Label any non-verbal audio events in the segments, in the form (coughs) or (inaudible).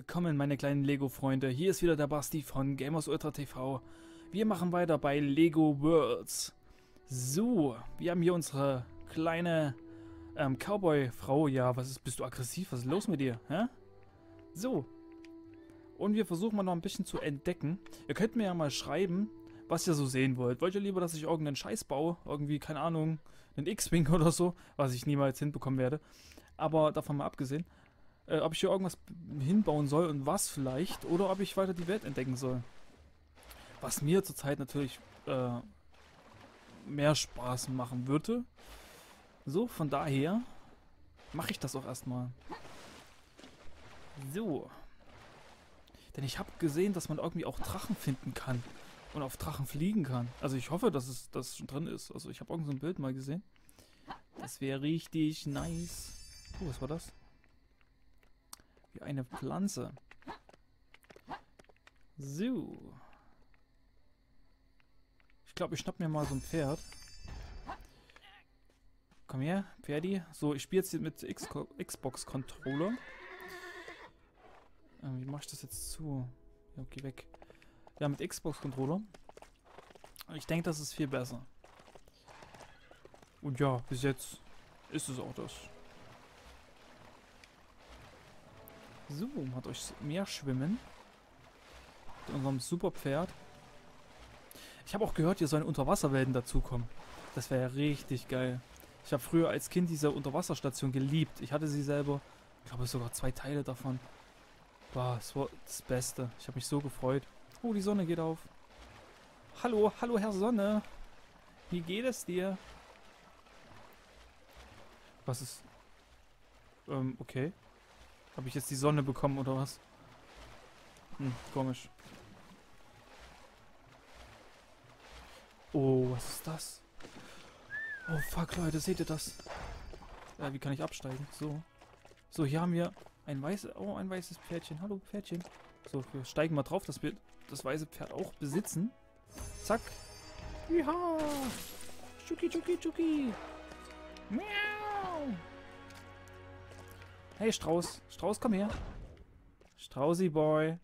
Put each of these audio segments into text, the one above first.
Willkommen, meine kleinen Lego-Freunde. Hier ist wieder der Basti von Gamers Ultra TV. Wir machen weiter bei Lego Worlds. So, wir haben hier unsere kleine ähm, Cowboy-Frau. Ja, was ist, bist du aggressiv? Was ist los mit dir? Hä? So. Und wir versuchen mal noch ein bisschen zu entdecken. Ihr könnt mir ja mal schreiben, was ihr so sehen wollt. Wollt ihr lieber, dass ich irgendeinen Scheiß baue? Irgendwie, keine Ahnung, einen X-Wing oder so, was ich niemals hinbekommen werde. Aber davon mal abgesehen äh, ob ich hier irgendwas hinbauen soll und was vielleicht, oder ob ich weiter die Welt entdecken soll. Was mir zurzeit natürlich äh, mehr Spaß machen würde. So, von daher mache ich das auch erstmal. So. Denn ich habe gesehen, dass man irgendwie auch Drachen finden kann. Und auf Drachen fliegen kann. Also ich hoffe, dass es das schon drin ist. Also ich habe irgend so ein Bild mal gesehen. Das wäre richtig nice. Oh, was war das? Wie eine Pflanze. So. Ich glaube, ich schnapp mir mal so ein Pferd. Komm her, Pferdi. So, ich spiele jetzt mit Xbox-Controller. Äh, wie mache ich das jetzt zu? Ja, okay, weg. Ja, mit Xbox-Controller. Ich denke, das ist viel besser. Und ja, bis jetzt ist es auch das. So, hat euch mehr schwimmen. Mit unserem super Pferd. Ich habe auch gehört, hier sollen Unterwasserwelten dazukommen. Das wäre ja richtig geil. Ich habe früher als Kind diese Unterwasserstation geliebt. Ich hatte sie selber. Ich glaube sogar zwei Teile davon. Boah, das war das Beste. Ich habe mich so gefreut. Oh, die Sonne geht auf. Hallo, hallo Herr Sonne. Wie geht es dir? Was ist... Ähm, okay. Habe ich jetzt die Sonne bekommen oder was? Hm, komisch. Oh, was ist das? Oh, fuck, Leute, seht ihr das? Äh, wie kann ich absteigen? So. So, hier haben wir ein weißes... Oh, ein weißes Pferdchen. Hallo, Pferdchen. So, wir steigen mal drauf, dass wir das weiße Pferd auch besitzen. Zack. Ja. Chuki, chuki, chuki. Miau. Hey, Strauß. Strauß, komm her. Straußi Boy.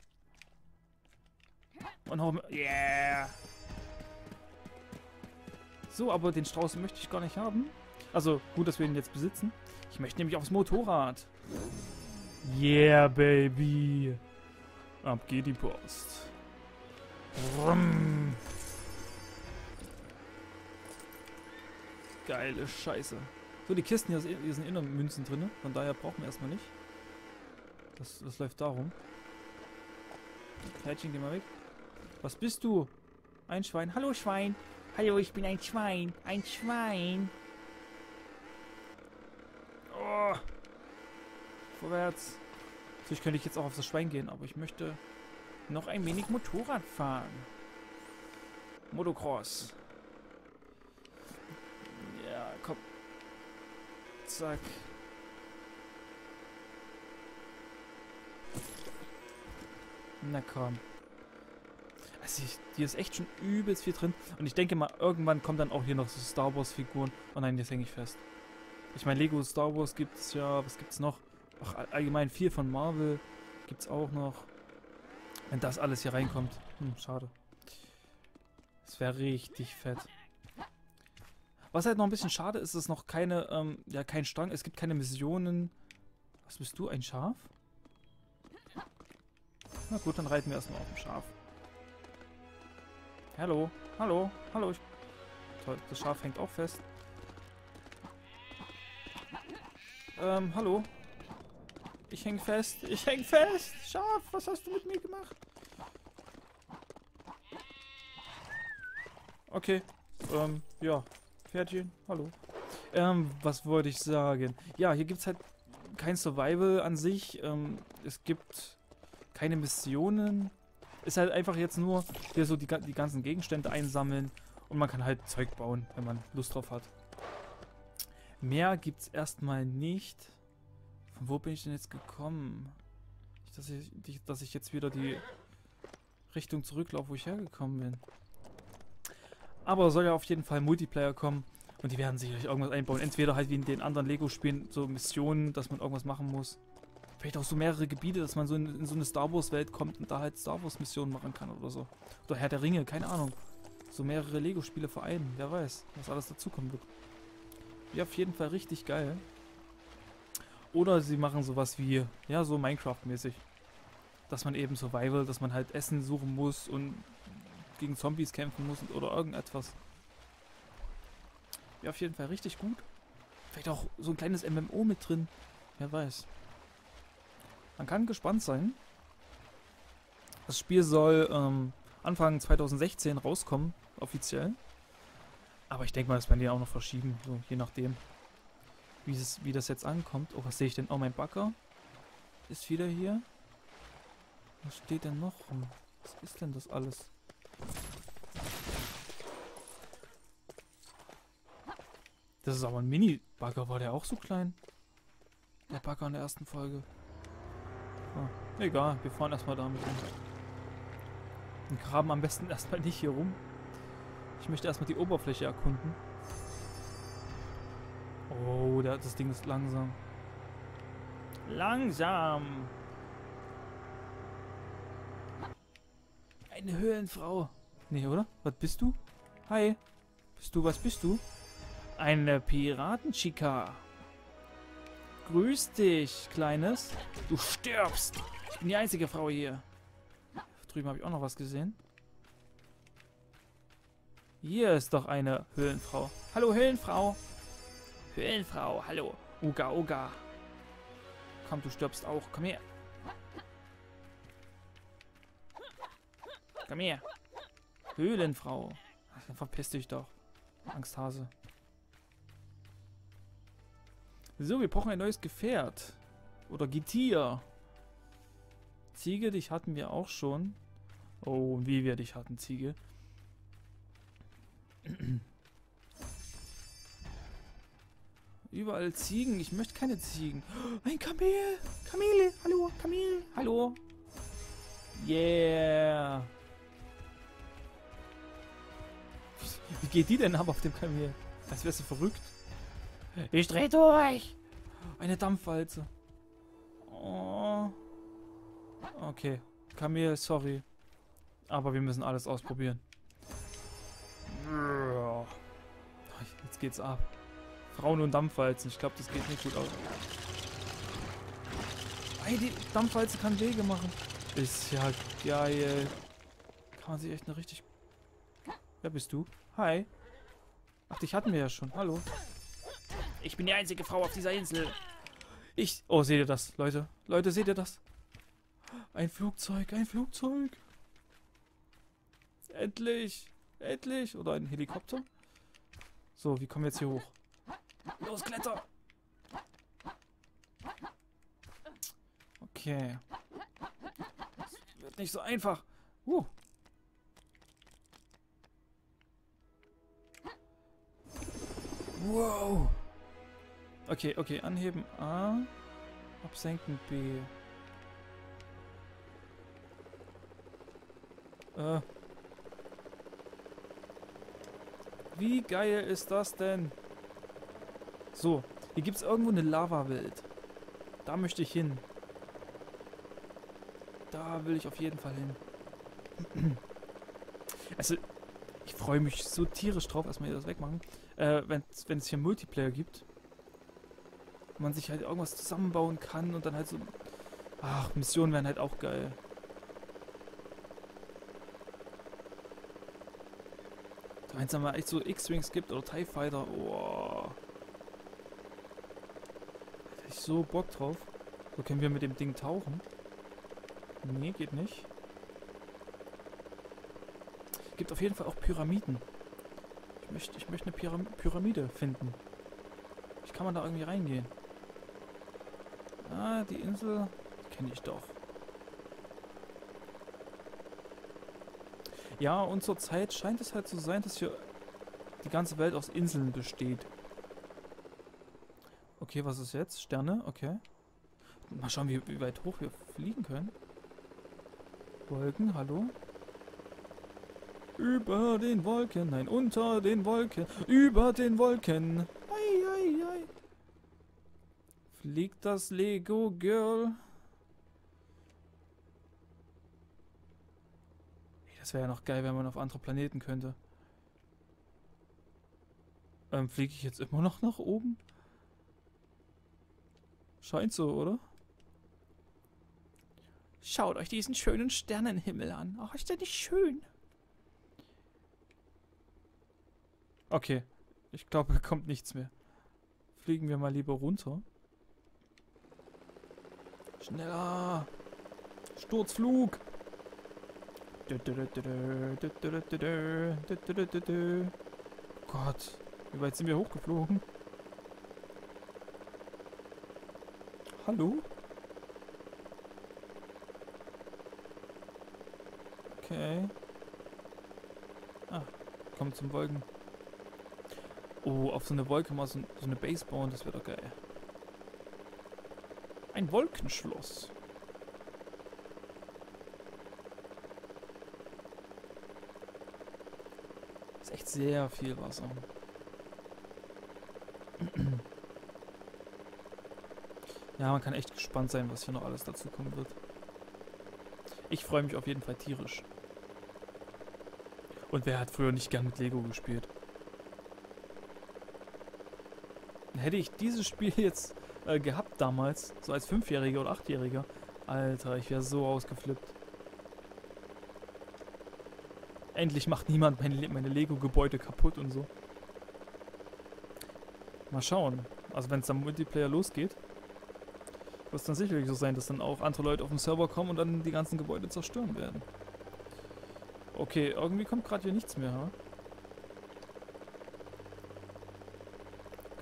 Und hau Yeah. So, aber den Strauß möchte ich gar nicht haben. Also, gut, dass wir ihn jetzt besitzen. Ich möchte nämlich aufs Motorrad. Yeah, baby. Ab geht die Post. Brumm. Geile Scheiße. So, die Kisten hier, hier sind inneren Münzen drin. Von daher brauchen wir erstmal nicht. Das, das läuft darum. Pferdchen, geh mal weg. Was bist du? Ein Schwein. Hallo, Schwein. Hallo, ich bin ein Schwein. Ein Schwein. Oh. Vorwärts. Natürlich könnte ich jetzt auch auf das Schwein gehen, aber ich möchte noch ein wenig Motorrad fahren. Motocross. Ja, komm. Zack. Na komm. Also hier ist echt schon übelst viel drin. Und ich denke mal, irgendwann kommen dann auch hier noch so Star Wars Figuren. Oh nein, jetzt hänge ich fest. Ich meine, Lego Star Wars gibt es ja. Was gibt es noch? Ach, allgemein viel von Marvel gibt es auch noch. Wenn das alles hier reinkommt. Hm, schade. Das wäre richtig fett. Was halt noch ein bisschen schade ist, ist noch keine, ähm, ja, kein Strang. Es gibt keine Missionen. Was bist du, ein Schaf? Na gut, dann reiten wir erstmal auf dem Schaf. Hallo, hallo, hallo. Ich, toll, das Schaf hängt auch fest. Ähm, hallo. Ich häng fest, ich häng fest. Schaf, was hast du mit mir gemacht? Okay, ähm, ja. Pferdchen, hallo. Ähm, was wollte ich sagen? Ja, hier gibt es halt kein Survival an sich. Ähm, es gibt keine Missionen. Ist halt einfach jetzt nur hier so die, die ganzen Gegenstände einsammeln und man kann halt Zeug bauen, wenn man Lust drauf hat. Mehr gibt es erstmal nicht. Von wo bin ich denn jetzt gekommen? Dass ich, dass ich jetzt wieder die Richtung zurücklaufe, wo ich hergekommen bin. Aber soll ja auf jeden Fall Multiplayer kommen. Und die werden sicherlich irgendwas einbauen. Entweder halt wie in den anderen Lego-Spielen so Missionen, dass man irgendwas machen muss. Vielleicht auch so mehrere Gebiete, dass man so in, in so eine Star Wars Welt kommt und da halt Star Wars Missionen machen kann oder so. Oder Herr der Ringe, keine Ahnung. So mehrere Lego-Spiele vereinen. Wer weiß, was alles dazukommen wird. Ja, auf jeden Fall richtig geil. Oder sie machen sowas wie, ja, so Minecraft-mäßig. Dass man eben Survival, dass man halt Essen suchen muss und gegen Zombies kämpfen muss oder irgendetwas. Ja, auf jeden Fall richtig gut. Vielleicht auch so ein kleines MMO mit drin. Wer weiß. Man kann gespannt sein. Das Spiel soll ähm, Anfang 2016 rauskommen, offiziell. Aber ich denke mal, das werden die auch noch verschieben, so je nachdem, wie, es, wie das jetzt ankommt. Oh, was sehe ich denn? Oh, mein Bagger ist wieder hier. Was steht denn noch rum? Was ist denn das alles? Das ist aber ein Mini-Bagger. War der auch so klein? Der Bagger in der ersten Folge. Oh, egal, wir fahren erstmal damit rum. Und graben am besten (laughs) erstmal nicht hier rum. Ich möchte erstmal die Oberfläche erkunden. Oh, der, das Ding ist langsam. Langsam! Eine Höhlenfrau. Nee, oder? Was bist du? Hi. Bist du, was bist du? Eine Piratenchica. Grüß dich, Kleines. Du stirbst. Ich bin die einzige Frau hier. Drüben habe ich auch noch was gesehen. Hier ist doch eine Höhlenfrau. Hallo, Höhlenfrau. Höhlenfrau, hallo. Uga, Uga. Komm, du stirbst auch. Komm her. Komm her. Höhlenfrau. Ach, dann verpiss dich doch. Angsthase. So, wir brauchen ein neues Gefährt. Oder Getier. Ziege, dich hatten wir auch schon. Oh, wie wir dich hatten, Ziege. Überall Ziegen. Ich möchte keine Ziegen. Ein Kamel. Kamele. Hallo. Kamel. Hallo. Yeah. Wie geht die denn ab auf dem Kamel? Als wärst du verrückt. Ich dreh durch. Eine Dampfwalze. Oh. Okay. Kamel, sorry. Aber wir müssen alles ausprobieren. Jetzt geht's ab. Frauen und Dampfwalzen. Ich glaube, das geht nicht gut aus. Ey, die Dampfwalze kann Wege machen. Ist ja geil. Kann man sich echt eine richtig... Wer bist du? Hi. Ach, dich hatten wir ja schon. Hallo. Ich bin die einzige Frau auf dieser Insel. Ich... Oh, seht ihr das, Leute? Leute, seht ihr das? Ein Flugzeug, ein Flugzeug. Endlich. Endlich. Oder ein Helikopter. So, wie kommen wir jetzt hier hoch? Los, kletter! Okay. Das wird nicht so einfach. Uh. Wow. Okay, okay, anheben A, absenken B. Äh. Wie geil ist das denn? So, hier gibt es irgendwo eine Lava-Welt. Da möchte ich hin. Da will ich auf jeden Fall hin. (clears throat) Also, ich freue mich so tierisch drauf, erstmal hier das wegmachen. Äh, wenn es hier Multiplayer gibt. Man sich halt irgendwas zusammenbauen kann und dann halt so... Ach, Missionen wären halt auch geil. Wenn es dann echt so X-Wings gibt oder TIE Fighter, oh. Hätte ich so Bock drauf. So können wir mit dem Ding tauchen. Nee, geht nicht. Gibt auf jeden Fall auch Pyramiden. Ich möchte, ich möchte eine Pyram Pyramide finden. Wie kann man da irgendwie reingehen? Ah, die Insel kenne ich doch. Ja, und zur Zeit scheint es halt zu so sein, dass hier die ganze Welt aus Inseln besteht. Okay, was ist jetzt? Sterne? Okay. Mal schauen, wie, wie weit hoch wir fliegen können. Wolken, hallo? Über den Wolken, nein, unter den Wolken, über den Wolken liegt das Lego Girl? Ey, das wäre ja noch geil, wenn man auf andere Planeten könnte. Ähm, fliege ich jetzt immer noch nach oben? Scheint so, oder? Schaut euch diesen schönen Sternenhimmel an. Ach, ist der nicht schön? Okay. Ich glaube, (laughs) kommt nichts mehr. Fliegen wir mal lieber runter. Schneller! Sturzflug! Gott, wie weit sind wir hochgeflogen? Hallo? Okay. Ah, kommen zum Wolken. Oh, auf so eine Wolke mal so, so eine Base bauen, das wäre doch geil. Ein Wolkenschloss. Ist echt sehr viel Wasser. (clears throat) Ja, man kann echt gespannt sein, was hier noch alles dazu kommen wird. Ich freue mich auf jeden Fall tierisch. Und wer hat früher nicht gern mit Lego gespielt? Hätte ich dieses Spiel (laughs) jetzt äh, gehabt damals, so als Fünfjähriger oder Achtjähriger, Alter, ich wäre so ausgeflippt. Endlich macht niemand meine, meine Lego-Gebäude kaputt und so. Mal schauen. Also wenn es am Multiplayer losgeht, wird es dann sicherlich so sein, dass dann auch andere Leute auf den Server kommen und dann die ganzen Gebäude zerstören werden. Okay, irgendwie kommt gerade hier nichts mehr, ha?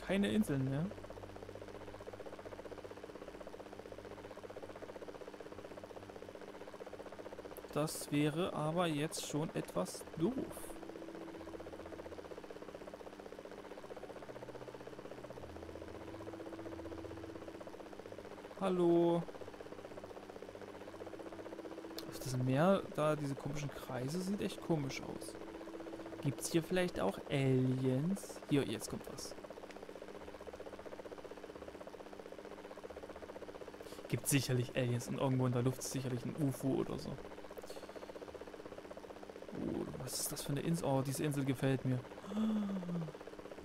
Keine Inseln mehr. Das wäre aber jetzt schon etwas doof. Hallo. Das Meer, da diese komischen Kreise, sieht echt komisch aus. Gibt es hier vielleicht auch Aliens? Hier, jetzt kommt was. Gibt sicherlich Aliens und irgendwo in der Luft ist sicherlich ein UFO oder so. Oh, was ist das für eine Insel? Oh, diese Insel gefällt mir.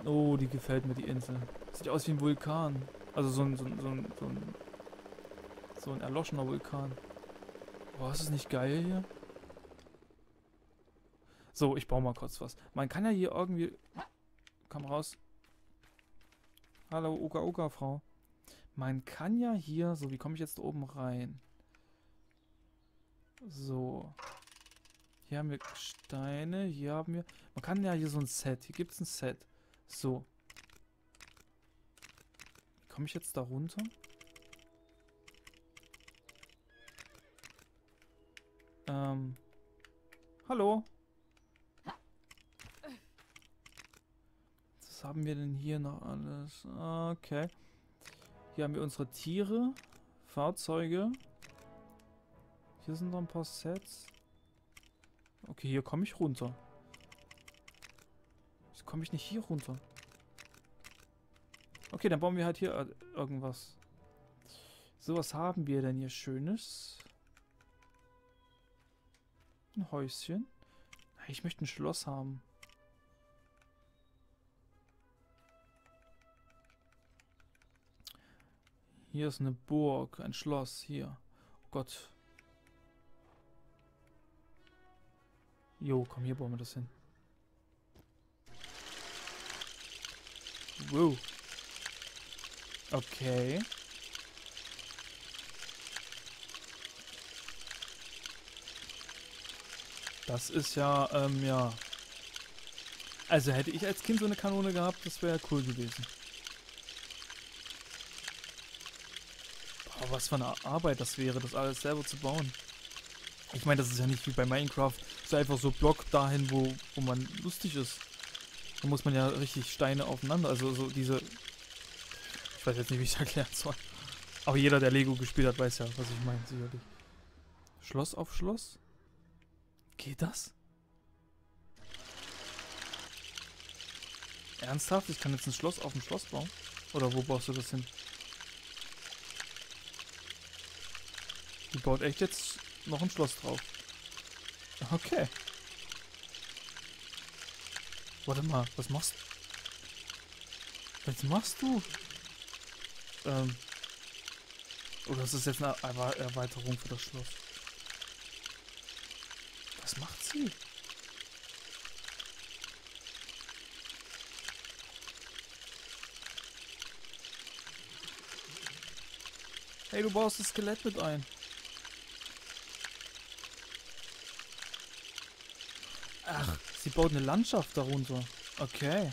Oh, die gefällt mir, die Insel. Sieht aus wie ein Vulkan. Also so ein, so ein, so ein, so ein, so ein erloschener Vulkan. Boah, ist das nicht geil hier? So, ich baue mal kurz was. Man kann ja hier irgendwie... Komm raus. Hallo, Uga Uga, Frau. Man kann ja hier... So, wie komme ich jetzt da oben rein? So. Hier haben wir Steine. Hier haben wir... Man kann ja hier so ein Set. Hier gibt es ein Set. So. Wie komme ich jetzt da runter? Ähm. Hallo? Was haben wir denn hier noch alles? Okay. Hier haben wir unsere Tiere, Fahrzeuge. Hier sind noch ein paar Sets. Okay, hier komme ich runter. Wieso komme ich nicht hier runter? Okay, dann bauen wir halt hier irgendwas. So, was haben wir denn hier Schönes? Ein Häuschen. Ich möchte ein Schloss haben. Hier ist eine Burg, ein Schloss, hier. Oh Gott. Jo, komm, hier bauen wir das hin. Wow. Okay. Das ist ja, ähm, ja. Also hätte ich als Kind so eine Kanone gehabt, das wäre cool gewesen. Boah, was für eine Arbeit das wäre, das alles selber zu bauen. Ich meine, das ist ja nicht wie bei Minecraft, so einfach so Block dahin, wo, wo man lustig ist. Da muss man ja richtig Steine aufeinander, also so diese... Ich weiß jetzt nicht, wie ich es (laughs) erklären soll. Aber jeder, der Lego gespielt hat, weiß ja, was ich meine, sicherlich. Schloss auf Schloss? Geht das? Ernsthaft? Ich kann jetzt ein Schloss auf dem Schloss bauen? Oder wo baust du das hin? Die baut echt jetzt noch ein Schloss drauf. Okay. Warte mal, was machst Was machst du? Ähm. Oder ist das jetzt eine Erweiterung für das Schloss? Was macht sie? Hey, du baust das Skelett mit ein. Ach, sie baut eine Landschaft darunter. Okay.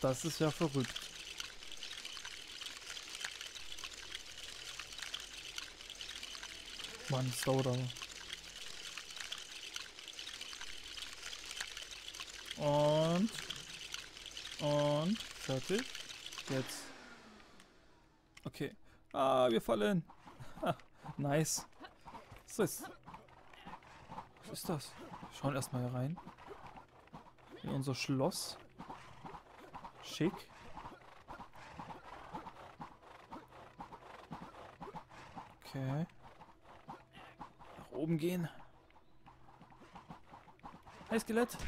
Das ist ja verrückt. Mann, es dauert aber. Und. Und. Fertig. Jetzt. Okay. Ah, wir fallen. nice. Was ist Was ist das? Wir schauen erstmal hier rein. In unser Schloss. Schick. Okay. Nach oben gehen. Hey Skelett.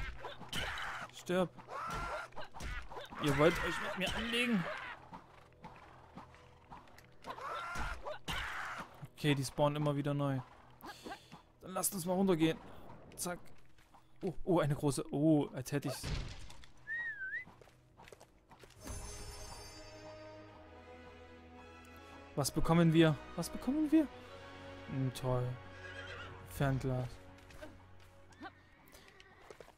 Stirb. Ihr wollt euch mit mir anlegen. Okay, die spawnen immer wieder neu. Dann lasst uns mal runtergehen. Zack. Oh, oh, eine große... Oh, als hätte ich... Was bekommen wir? Was bekommen wir? Hm, toll. Fernglas.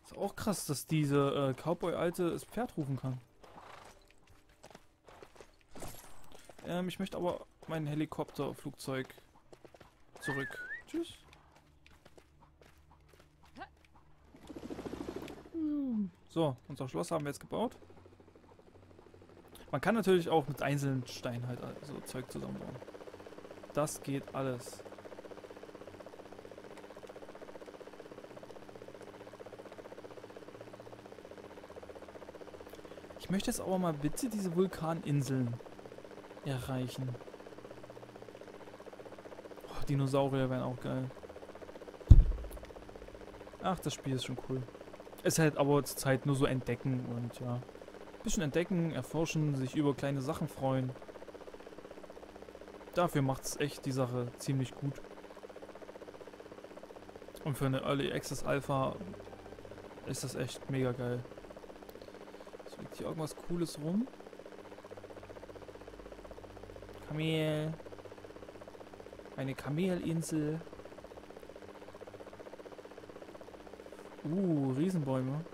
Ist auch krass, dass diese äh, Cowboy-Alte das Pferd rufen kann. Ähm, ich möchte aber mein Helikopterflugzeug zurück. Tschüss. So, unser Schloss haben wir jetzt gebaut. Man kann natürlich auch mit einzelnen Steinen halt so Zeug zusammenbauen. Das geht alles. Ich möchte jetzt aber mal bitte diese Vulkaninseln erreichen. Oh, Dinosaurier wären auch geil. Ach, das Spiel ist schon cool. Es halt aber zur Zeit nur so entdecken und ja. Bisschen entdecken, erforschen, sich über kleine Sachen freuen. Dafür macht es echt die Sache ziemlich gut. Und für eine Early Access Alpha ist das echt mega geil. Es liegt hier irgendwas cooles rum. Kamel. Eine Kamelinsel. Uh, Riesenbäume.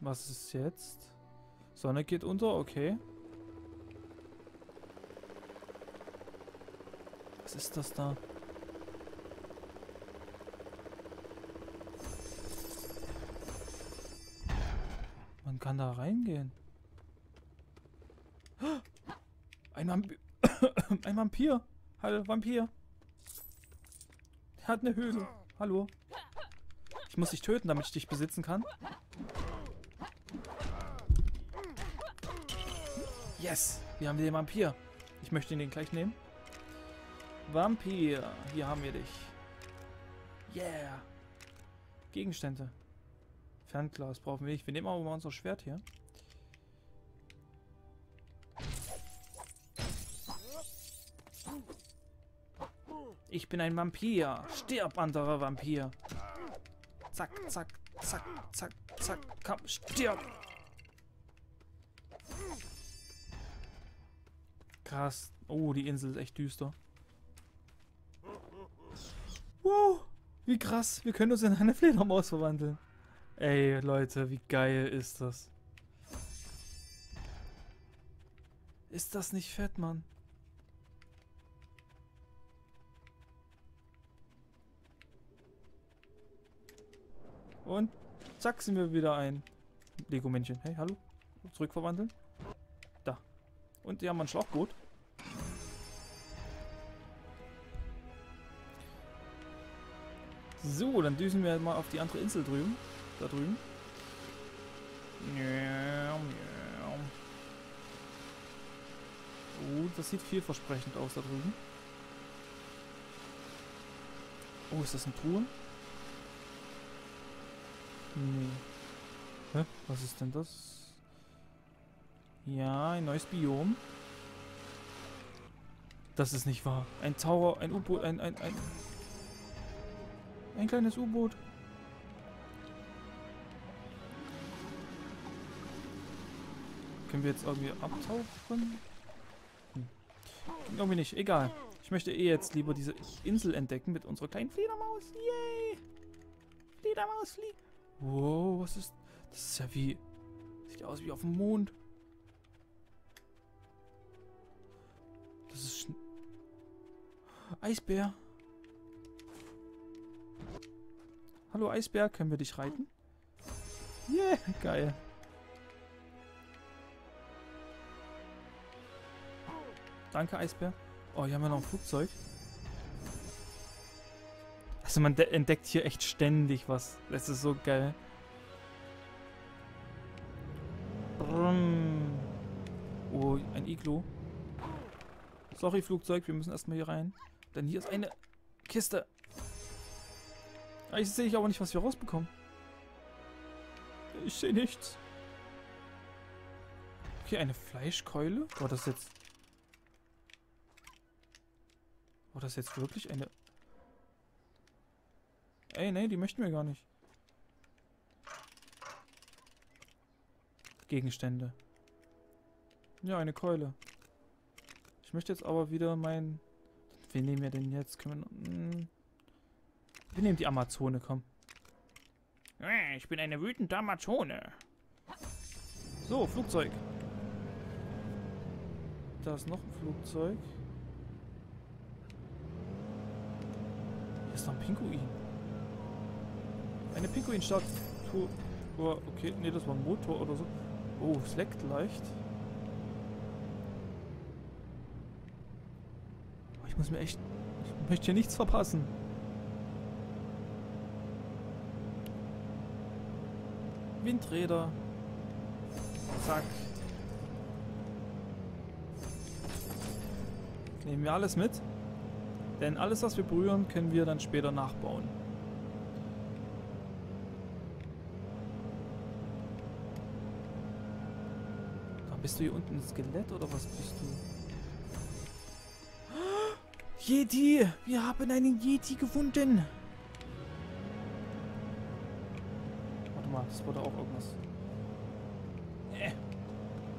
Was ist jetzt? Sonne geht unter, okay. Was ist das da? Man kann da reingehen. Ein, Vamp (coughs) ein Vampir. Hallo, Vampir. Der hat eine Höhle. Hallo. Ich muss dich töten, damit ich dich besitzen kann. Yes, wir haben den Vampir. Ich möchte ihn gleich nehmen. Vampir, hier haben wir dich. Yeah. Gegenstände. Fernglas brauchen wir nicht. Wir nehmen aber mal unser Schwert hier. Ich bin ein Vampir. Stirb, anderer Vampir. Zack, zack, zack, zack, zack. Komm, stirb. Krass. Oh, die Insel ist echt düster. Wow, wie krass. Wir können uns in eine Fledermaus verwandeln. Ey, Leute, wie geil ist das? Ist das nicht fett, Mann? Und zack, sind wir wieder ein Lego-Männchen. Hey, hallo? Zurückverwandeln. Da. Und die haben ein Schlauchboot. So, dann düsen wir mal auf die andere Insel drüben. Da drüben. Oh, das sieht vielversprechend aus da drüben. Oh, ist das eine Truhe? Nee. Hä? Was ist denn das? Ja, ein neues Biom. Das ist nicht wahr. Ein Tower, ein U-Boot, ein, ein, ein... Ein kleines U-Boot. Können wir jetzt irgendwie abtauchen? Hm. Irgendwie nicht. Egal. Ich möchte eh jetzt lieber diese Insel entdecken mit unserer kleinen Fledermaus. Yay! Fledermaus fliegt. Wow, was ist... Das ist ja wie... Sieht aus wie auf dem Mond. Das ist... Eisbär. Hallo Eisbär, können wir dich reiten? Yeah, geil. Danke, Eisbär. Oh, hier haben wir noch ein Flugzeug. Also man entdeckt hier echt ständig was. Das ist so geil. Brumm. Oh, ein Iglo. Sorry, Flugzeug, wir müssen erstmal hier rein. Denn hier ist eine Kiste. Ich sehe aber nicht, was wir rausbekommen. Ich sehe nichts. Okay, eine Fleischkeule. War das jetzt... War das jetzt wirklich eine... Ey, nee, die möchten wir gar nicht. Gegenstände. Ja, eine Keule. Ich möchte jetzt aber wieder mein... Wen nehmen wir denn jetzt? Können wir... Noch, hm. wir nehmen die Amazone, komm. Ich bin eine wütende Amazone. So, Flugzeug. Da ist noch ein Flugzeug. Hier ist noch ein Pinguin. Eine Pinguinstadt. Oh, okay, nee, das war ein Motor oder so. Oh, es leckt leicht. Oh, ich muss mir echt... Ich möchte hier nichts verpassen. Windräder. Zack. Nehmen wir alles mit. Denn alles, was wir berühren, können wir dann später nachbauen. Bist du hier unten ein Skelett oder was bist du? Yeti! Wir haben einen Yeti gefunden! Warte mal, das wurde auch irgendwas. Nee.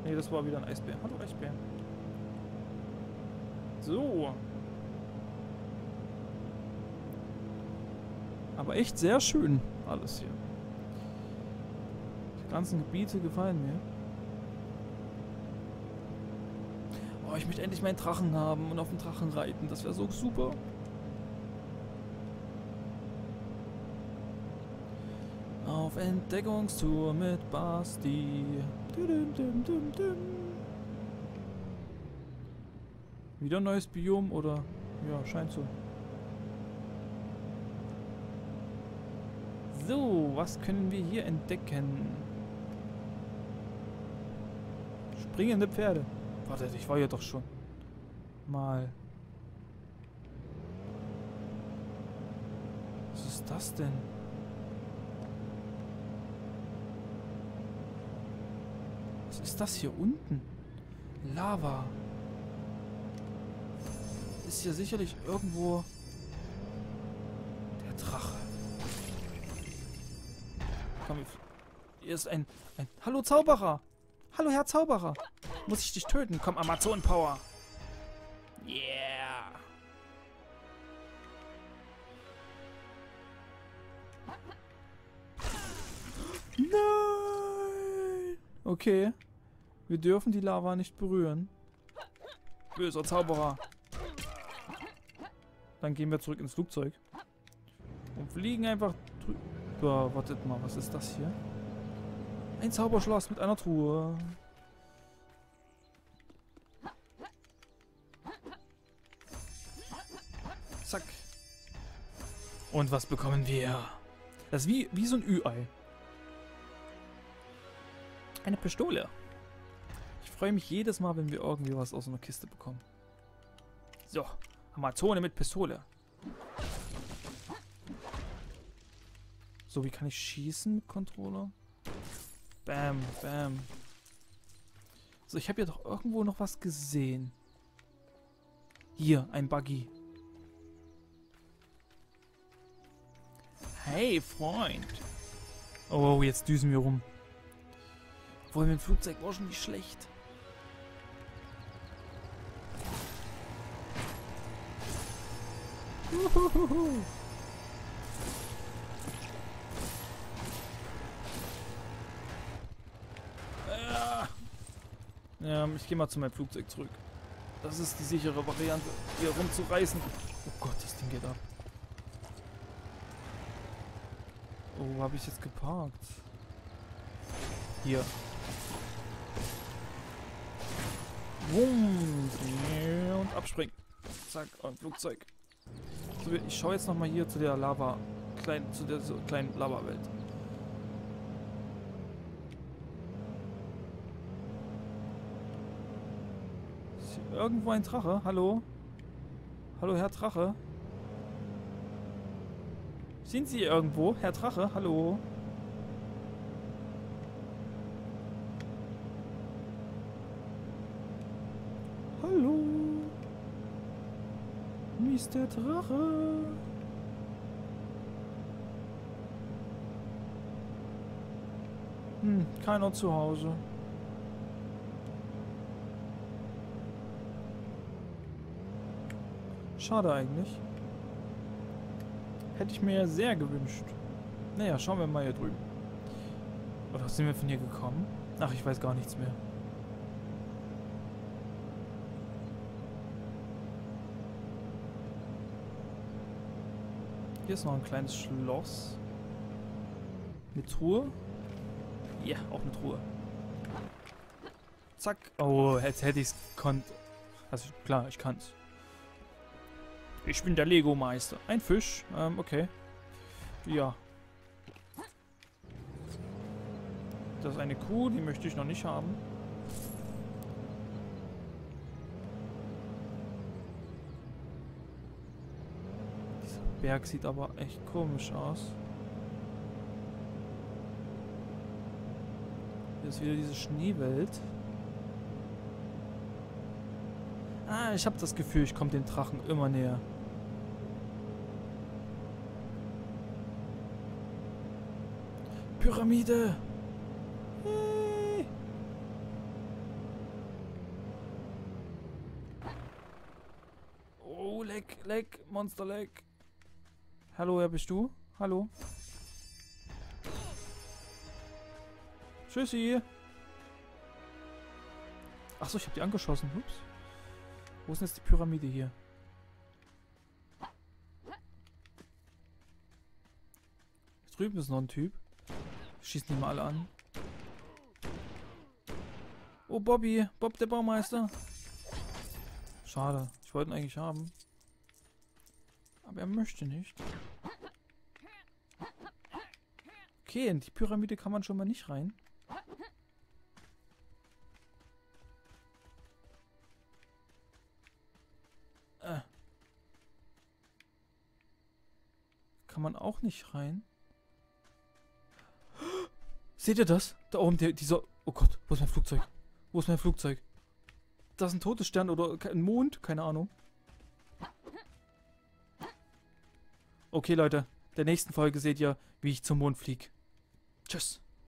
Nee, das war wieder ein Eisbär. Hallo Eisbär. So. Aber echt sehr schön alles hier. Die ganzen Gebiete gefallen mir. Oh, ich möchte endlich meinen Drachen haben und auf dem Drachen reiten. Das wäre so super. Auf Entdeckungstour mit Basti. Dum, dum, dum, Wieder ein neues Biom oder? Ja, scheint so. So, was können wir hier entdecken? Springende Pferde. Warte, ich war ja doch schon. Mal. Was ist das denn? Was ist das hier unten? Lava. Ist hier sicherlich irgendwo der Drache. Komm, hier ist ein, ein... Hallo Zauberer! Hallo Herr Zauberer! Muss ich dich töten? Komm, Amazon-Power! Yeah! Nein! Okay. Wir dürfen die Lava nicht berühren. Böser Zauberer. Dann gehen wir zurück ins Flugzeug. Und fliegen einfach drüber. Wartet mal, was ist das hier? Ein Zauberschloss mit einer Truhe. Zack. Und was bekommen wir? Das ist wie, wie so ein Ü-Ei. Eine Pistole. Ich freue mich jedes Mal, wenn wir irgendwie was aus einer Kiste bekommen. So, Amazone mit Pistole. So, wie kann ich schießen mit Controller? Bam, bam. So, ich habe ja doch irgendwo noch was gesehen. Hier, ein Buggy. Hey, Freund. Oh, jetzt düsen wir rum. Vor allem im Flugzeug war schon nicht schlecht. Uhuhu. Ja, ich gehe mal zu meinem Flugzeug zurück. Das ist die sichere Variante, hier rumzureißen. Oh Gott, das Ding geht ab. Oh, wo habe ich jetzt geparkt? Hier. Und abspringen. Zack, und Flugzeug. So, ich schaue jetzt nochmal hier zu der Lava, klein, zu der so kleinen Lava-Welt. irgendwo ein Drache? Hallo? Hallo, Herr Drache? Sind Sie irgendwo? Herr Drache? Hallo? Hallo? Mr. Drache? Hm, keiner zu Hause. Schade eigentlich. Hätte ich mir ja sehr gewünscht. Naja, schauen wir mal hier drüben. Oder sind wir von hier gekommen? Ach, ich weiß gar nichts mehr. Hier ist noch ein kleines Schloss. Mit Truhe. Ja, auch eine Truhe. Zack. Oh, jetzt hätte ich es konnt. Also klar, ich kann's. Ich bin der Lego-Meister. Ein Fisch. Ähm, okay. Ja. Das ist eine Kuh, die möchte ich noch nicht haben. Dieser Berg sieht aber echt komisch aus. Hier ist wieder diese Schneewelt. Ah, ich habe das Gefühl, ich komme dem Drachen immer näher. Pyramide! Oh, leck, leck, Monster leck. Hallo, wer bist du? Hallo? Tschüssi. Achso, ich habe die angeschossen. Ups. Wo ist denn jetzt die Pyramide? Hier drüben ist noch ein Typ. Schießen die mal alle an. Oh, Bobby. Bob der Baumeister. Schade. Ich wollte ihn eigentlich haben. Aber er möchte nicht. Okay, in die Pyramide kann man schon mal nicht rein. Äh. Kann man auch nicht rein. Seht ihr das? Da oben, der, dieser... Oh Gott, wo ist mein Flugzeug? Wo ist mein Flugzeug? Das ist ein Todesstern oder ein Mond? Keine Ahnung. Okay, Leute. In der nächsten Folge seht ihr, wie ich zum Mond fliege. Tschüss.